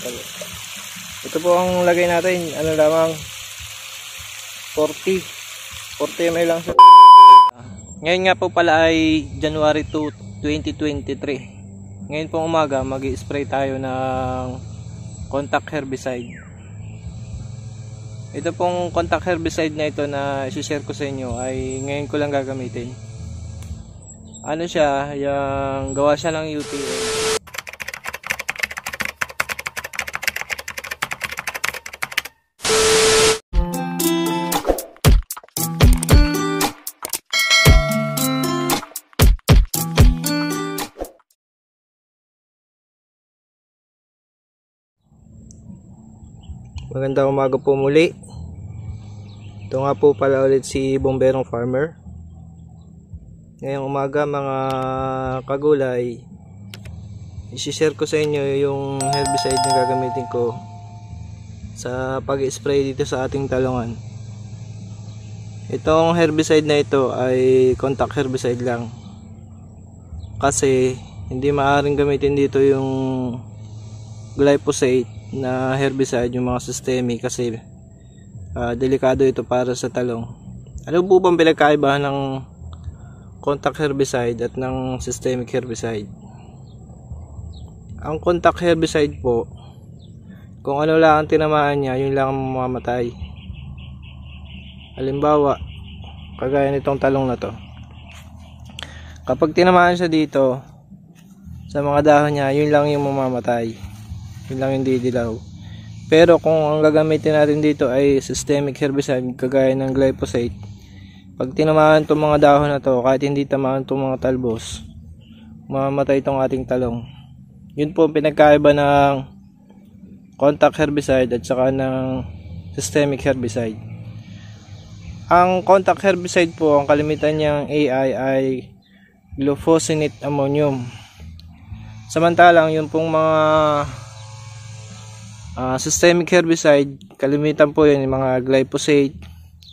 talo. Ito po ang lagay natin, ano lamang 40 40 ml lang siya. Ngayon nga po pala ay January 2, 2023. Ngayon pong umaga, mag-spray tayo ng contact herbicide. Ito pong contact herbicide na ito na i-share ko sa inyo ay ngayon ko lang gagamitin. Ano siya, yung gawa siya ng UTM. Magandang umaga po muli. Ito nga po pala ulit si Bomberong Farmer. Ngayong umaga mga kagulay, isi-share ko sa inyo yung herbicide na gagamitin ko sa pag-spray dito sa ating talungan. Itong herbicide na ito ay contact herbicide lang. Kasi hindi maaaring gamitin dito yung glyphosate na herbicide yung mga systemic kasi uh, delikado ito para sa talong. Ano po bang pinagkaibahan ng contact herbicide at ng systemic herbicide? Ang contact herbicide po, kung ano lang ang tinamaan niya, yun lang ang mamamatay. Halimbawa, kagaya nitong talong na to. Kapag tinamaan siya dito, sa mga dahon niya, yun lang yung mamamatay yun lang yung didilaw. Pero kung ang gagamitin natin dito ay systemic herbicide kagaya ng glyphosate pag tinamaan itong mga dahon na to kahit hindi tamaan itong mga talbos mamamatay itong ating talong. Yun po ang pinagkaiba ng contact herbicide at saka ng systemic herbicide. Ang contact herbicide po ang kalimitan niyang AI ay glufosinate ammonium. Samantalang yung pong mga Uh, systemic herbicide, kalimitan po yun yung mga glyphosate,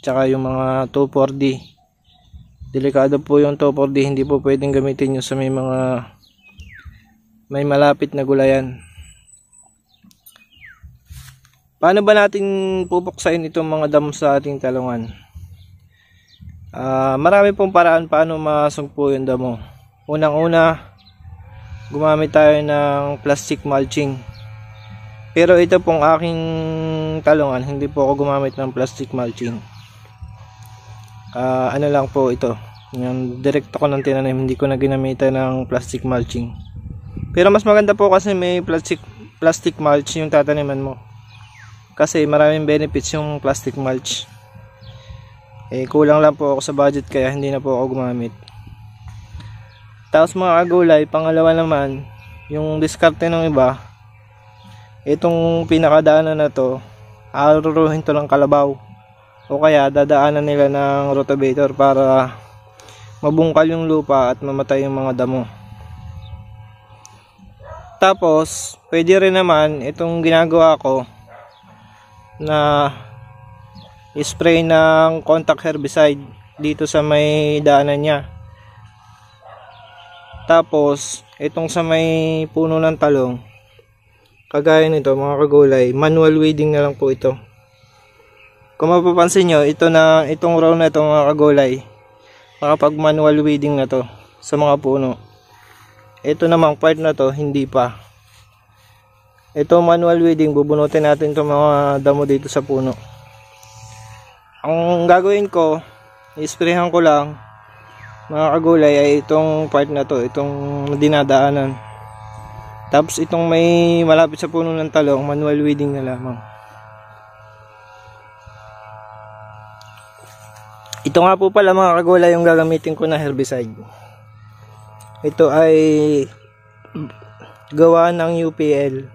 tsaka yung mga 2,4-D. Delikado po yung 2,4-D, hindi po pwedeng gamitin yun sa may mga may malapit na gulayan. Paano ba natin pupuksain itong mga damo sa ating talungan? Uh, marami pong paraan paano masugpo yung damo. Unang-una, gumamit tayo ng plastic mulching pero ito pong aking talungan, hindi po ako gumamit ng plastic mulching. Uh, ano lang po ito. Yung direkto ko ng tinanim, hindi ko na ginamitan ng plastic mulching. Pero mas maganda po kasi may plastic plastic mulch yung tataniman mo. Kasi maraming benefits yung plastic mulch. Eh kulang lang po ako sa budget kaya hindi na po ako gumamit. Tapos mga agulay, pangalawa naman, yung diskarte ng iba, itong pinakadaanan na to aruruhin to ng kalabaw. O kaya dadaanan nila ng rotavator para mabungkal yung lupa at mamatay yung mga damo. Tapos pwede rin naman itong ginagawa ko na spray ng contact herbicide dito sa may daanan niya. Tapos itong sa may puno ng talong kagaya nito mga kagulay manual weeding na lang po ito. Kung mapapansin nyo ito na itong row na ito mga kagulay makapag manual weeding na to sa mga puno. Ito namang part na to hindi pa. Ito manual weeding bubunutin natin itong mga damo dito sa puno. Ang gagawin ko isprehan ko lang mga kagulay ay itong part na to itong dinadaanan tapos itong may malapit sa puno ng talong, manual weeding na lamang. Ito nga po pala mga kagulay yung gagamitin ko na herbicide. Ito ay gawa ng UPL.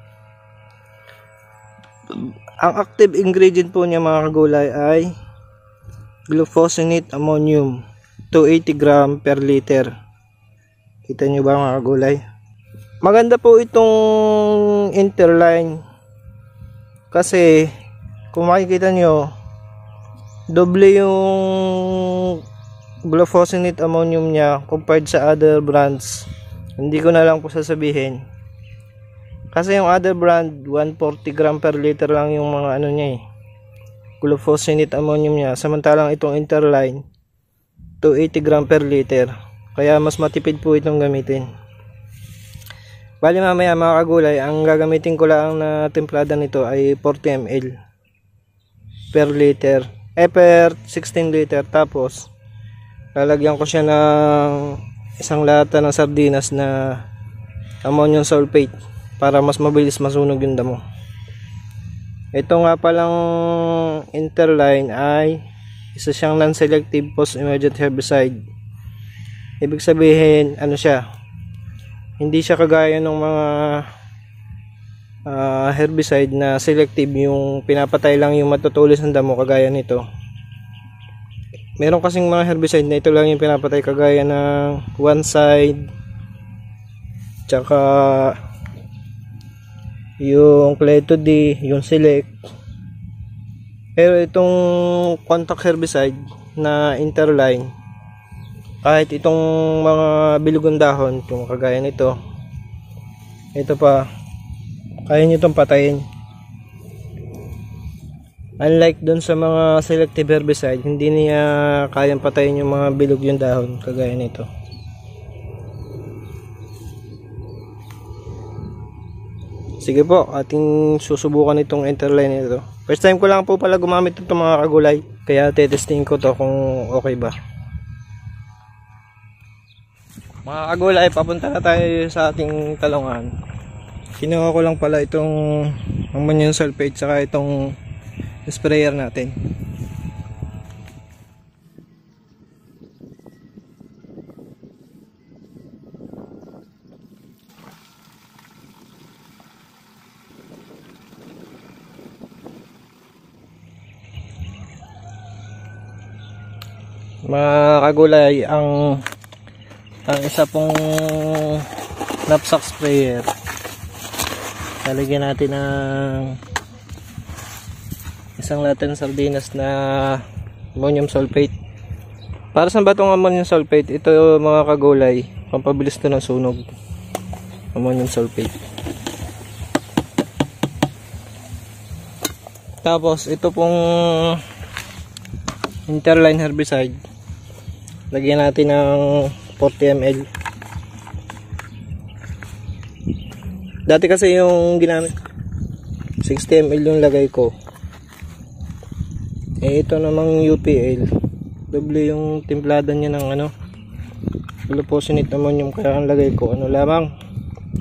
Ang active ingredient po niya mga kagulay ay glufosinate ammonium 280 gram per liter. Kita nyo ba mga kagulay? Maganda po itong interline kasi kung makikita nyo doble yung glufosinate ammonium niya compared sa other brands hindi ko na lang po sasabihin Kasi yung other brand, 140 gram per liter lang yung mga ano niya eh. Glufosinate ammonium niya. Samantalang itong Interline, 280 gram per liter. Kaya mas matipid po itong gamitin. Bali mamaya mga kagulay, ang gagamitin ko lang na templada nito ay 40 ml per liter. Eh per 16 liter. Tapos, lalagyan ko siya ng isang lata ng sardinas na ammonium sulfate para mas mabilis masunog yung damo. Ito nga palang interline ay isa siyang non-selective post-emergent herbicide. Ibig sabihin, ano siya, hindi siya kagaya ng mga uh, herbicide na selective yung pinapatay lang yung matutulis ng damo kagaya nito. Meron kasing mga herbicide na ito lang yung pinapatay kagaya ng one side tsaka yung Cleto D, yung Select. Pero itong contact herbicide na interline, kahit itong mga bilugong dahon, yung kagaya nito, ito pa, kaya nyo itong patayin. Unlike dun sa mga selective herbicide, hindi niya kayang patayin yung mga bilog yung dahon, kagaya nito. Sige po, ating susubukan itong interline nito. First time ko lang po pala gumamit itong mga kagulay. Kaya tetesting ko to kung okay ba. Mga kagulay, papunta na tayo sa ating talungan. Kinuha ko lang pala itong ammonium sulfate saka itong sprayer natin. mga kagulay ang ang isa pong knapsack sprayer. Lalagyan natin ng isang latin sardinas na ammonium sulfate. Para sa batong ammonium sulfate? Ito mga kagulay. Pampabilis to ng sunog. Ammonium sulfate. Tapos ito pong interline herbicide. Lagyan natin ng 40 ml dati kasi yung ginamit 60 ml yung lagay ko. Eh ito namang UPL doble yung timplada niya ng ano glufosinate ammonium. Kaya ang lagay ko ano lamang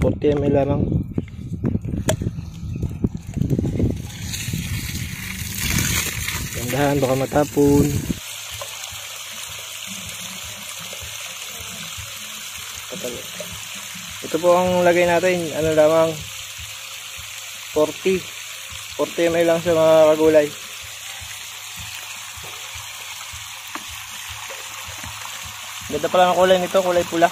40 ml lamang. Gandahan baka matapon ito po ang lagay natin. Ano lamang? 40 40 ml lang sa mga kagulay. Ganda pala ng kulay nito kulay pula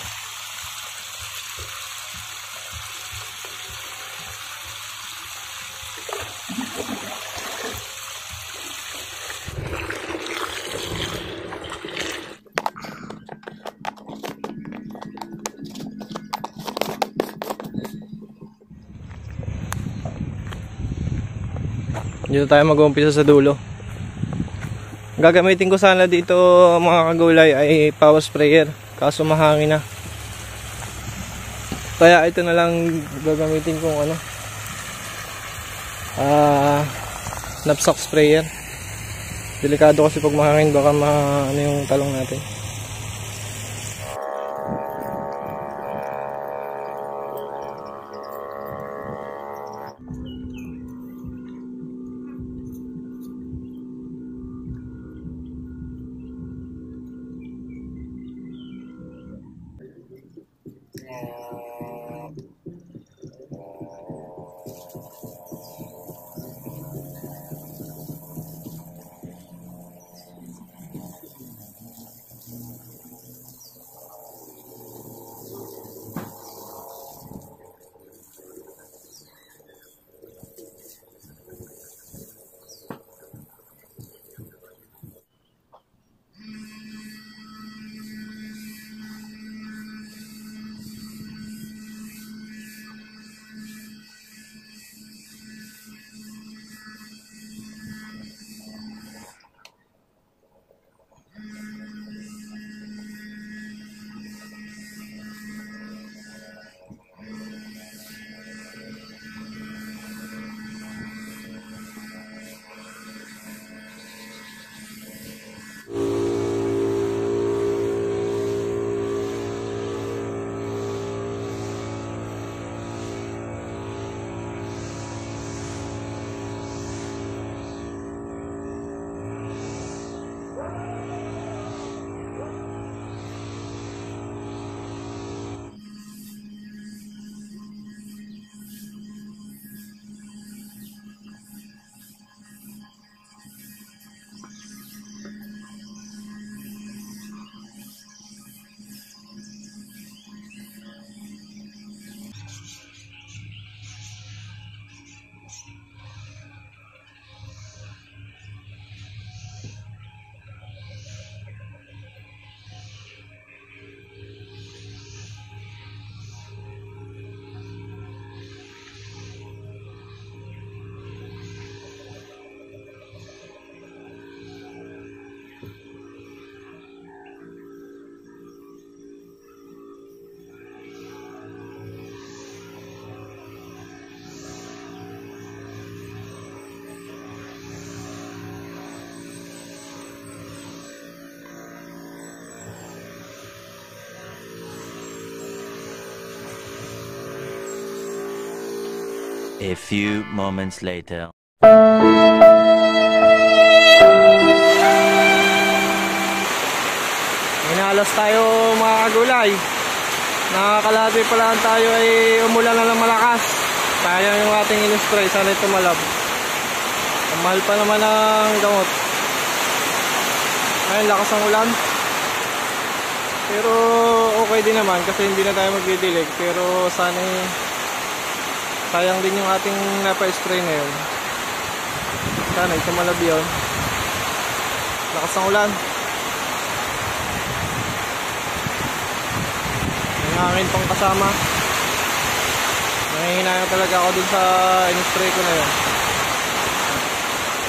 Dito tayo mag-umpisa sa dulo. Gagamitin ko sana dito mga kagulay ay power sprayer. Kaso mahangin na. Kaya ito na lang gagamitin kong ano. Ah, uh, knapsack sprayer. Delikado kasi pag mahangin baka ma ano yung talong natin. A few moments later. Minalas tayo mga kagulay. Nakakalati pa lang tayo ay umulan na ng malakas. Sayang yung ating in-spray. Sana ito malab. Ang mahal pa naman ang gamot. Ayun, lakas ng ulan. Pero okay din naman kasi hindi na tayo magdidilig. Pero sana sayang din yung ating napa-spray na yun. Sana ito malab yun. Lakas ng ulan. May hangin pang kasama. Nangihinayang talaga ako dun sa in-spray ko na yun.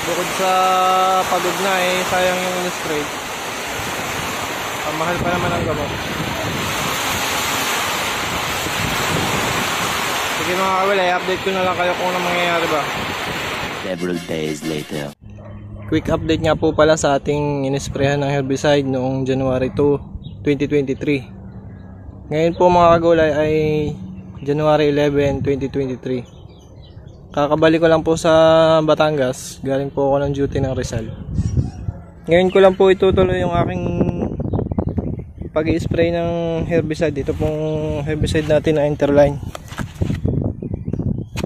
Bukod sa pagod na eh, sayang yung in-spray. Ang mahal pa naman ang gamot. Sige mga kawalay, update ko na lang kayo kung ano mangyayari ba. Several days later. Quick update nga po pala sa ating inisprehan ng herbicide noong January 2, 2023. Ngayon po mga kagulay ay January 11, 2023. Kakabalik ko lang po sa Batangas. Galing po ako ng duty ng Rizal. Ngayon ko lang po itutuloy yung aking pag spray ng herbicide. Ito pong herbicide natin na Interline.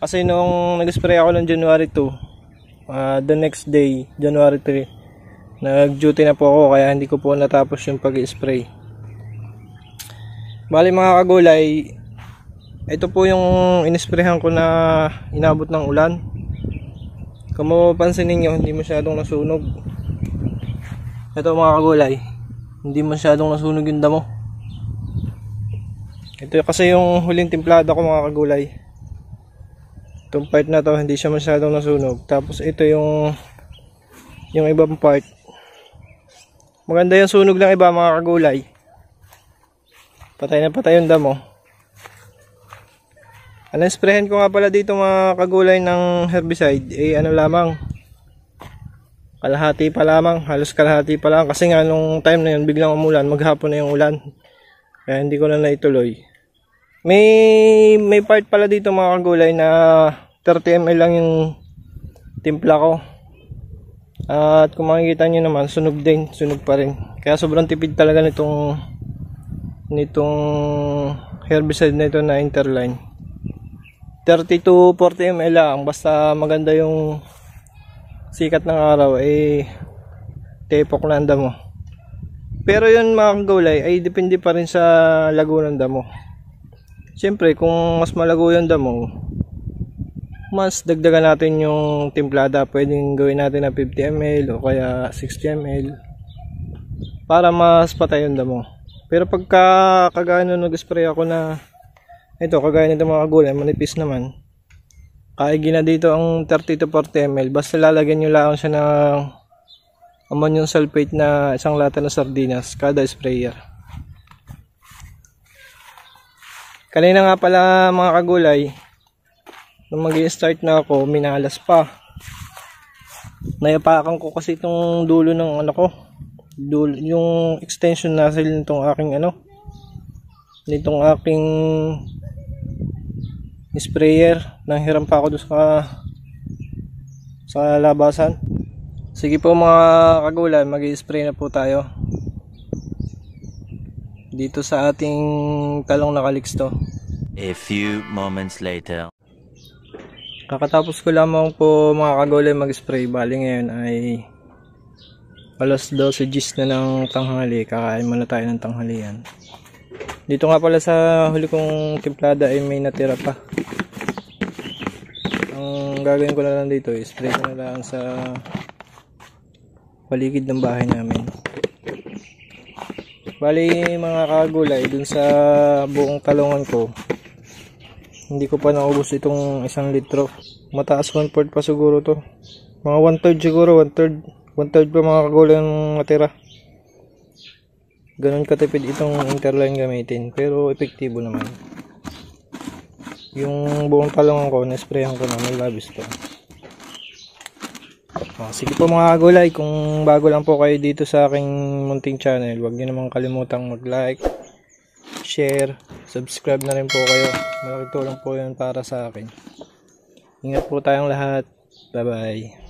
Kasi nung nag-spray ako ng January 2, uh, the next day, January 3, nag-duty na po ako kaya hindi ko po natapos yung pag-spray. Bali mga kagulay, ito po yung inisprehan ko na inabot ng ulan. Kung mapapansin ninyo, hindi masyadong nasunog. Ito mga kagulay, hindi masyadong nasunog yung damo. Ito kasi yung huling timplada ko mga kagulay. Itong part na to, hindi siya masyadong nasunog. Tapos ito yung yung ibang part. Maganda yung sunog ng iba mga kagulay. Patay na patay yung damo. Ang sprayan ko nga pala dito mga kagulay ng herbicide, eh ano lamang, kalahati pa lamang, halos kalahati pa lang. Kasi nga nung time na yun, biglang umulan, maghapon na yung ulan. Kaya hindi ko na naituloy. May, may part pala dito mga kagulay na 30 ml lang yung timpla ko. At kung makikita nyo naman, sunog din, sunog pa rin. Kaya sobrang tipid talaga nitong nitong herbicide na ito na interline. 30 to 40 ml lang, basta maganda yung sikat ng araw, eh tepok na ang damo. Pero yun mga kagulay, ay depende pa rin sa lago ng damo. Siyempre, kung mas malago yung damo, mas dagdagan natin yung timplada. Pwedeng gawin natin na 50 ml o kaya 60 ml para mas patay yung damo. Pero pagka kagaya nung nag-spray ako na ito, kagaya nito mga gulay, manipis naman. Kaigi na dito ang 30 to 40 ml. Basta lalagyan nyo lang siya ng ammonium sulfate na isang lata na sardinas kada sprayer. Kanina nga pala mga kagulay, nung mag start na ako, minalas pa. Nayapakan ko kasi itong dulo ng ano ko. Dulo, yung extension nozzle nitong aking ano, nitong aking sprayer nang hiram pa ako doon sa sa labasan sige po mga kagulan mag spray na po tayo dito sa ating talong nakaliks to A few moments later. Kakatapos ko lamang po mga kagulan mag spray bali ngayon ay alas 12 gis na ng tanghali kakain muna tayo ng tanghalian dito nga pala sa huli kong timplada ay may natira pa. Ang gagawin ko na lang dito, spray ko na lang sa paligid ng bahay namin. Bali mga kagulay, dun sa buong talungan ko, hindi ko pa naubos itong isang litro. Mataas 1/4 pa siguro to. Mga 1/3 siguro, 1/3. 1/3 pa mga kagulay ang natira ganun katipid itong interline gamitin pero epektibo naman yung buong talong ko na-sprayan ko na may labis to oh, sige po mga gulay kung bago lang po kayo dito sa aking munting channel huwag nyo naman kalimutang mag like share subscribe na rin po kayo malaking tulong po yun para sa akin Ingat po tayong lahat. Bye-bye.